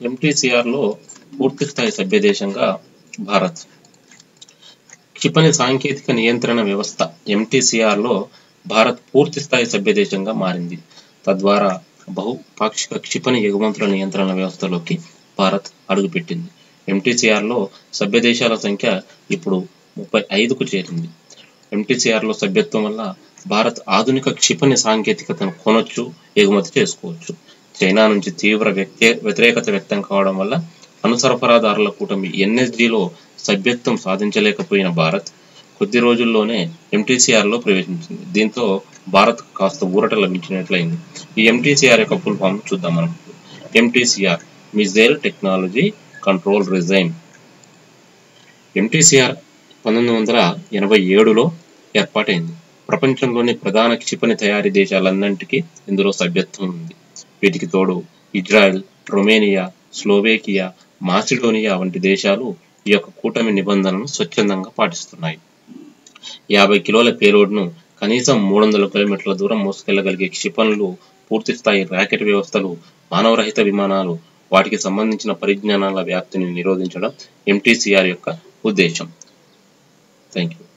ఎంటీసీఆర్లో పూర్తి స్థాయి సభ్యదేశంగా భారత్. క్షిపణి సాంకేతిక నియంత్రణ వ్యవస్థ ఎంటీసీఆర్లో భారత్ పూర్తి స్థాయి సభ్యదేశంగా మారింది. తద్వారా బహుపాక్షిక క్షిపణి ఎగుమతుల నియంత్రణ వ్యవస్థలోకి భారత్ అడుగుపెట్టింది. ఎంటీసీఆర్లో సభ్యదేశాల సంఖ్య ఇప్పుడు ముప్పై ఐదుకు చేరింది. ఎంటీసీఆర్లో సభ్యత్వం వల్ల భారత్ ఆధునిక క్షిపణి సాంకేతికతను కొనొచ్చు ఎగుమతి చేసుకోవచ్చు. చైనా నుంచి తీవ్ర వ్యక్తి వ్యతిరేకత వ్యక్తం కావడం వల్ల అణుసరఫరాదారుల కూటమి ఎన్ఎస్డిలో సభ్యత్వం సాధించలేకపోయిన భారత్ కొద్ది రోజుల్లోనే ఎంటీసీఆర్లో ప్రవేశించింది. దీంతో భారత్ కాస్త ఊరట లభించినట్లయింది. ఈ ఎంటీసీఆర్ యొక్క ఫుల్ ఫామ్ చూద్దాం మనం. MTCR missile technology control regime. MTCR పంతొమ్మిది వందల ఎనభై ఏడులో ఏర్పాటైంది. ప్రపంచంలోని ప్రధాన క్షిపణి తయారీ దేశాలన్నింటికీ ఇందులో సభ్యత్వం ఉంది. వీటికి తోడు ఇజ్రాయెల్ రొమేనియా స్లోవేకియా మాసిడోనియా వంటి దేశాలు ఈ యొక్క కూటమి నిబంధనలను స్వచ్ఛందంగా పాటిస్తున్నాయి. యాభై కిలోల పేలోడ్ను కనీసం మూడు వందల కిలోమీటర్ల దూరం మోసుకెళ్ళగలిగే క్షిపణులు పూర్తి స్థాయి ర్యాకెట్ వ్యవస్థలు మానవరహిత విమానాలు వాటికి సంబంధించిన పరిజ్ఞానాల వ్యాప్తిని నిరోధించడం ఎంటీసీఆర్ యొక్క ఉద్దేశం. Thank you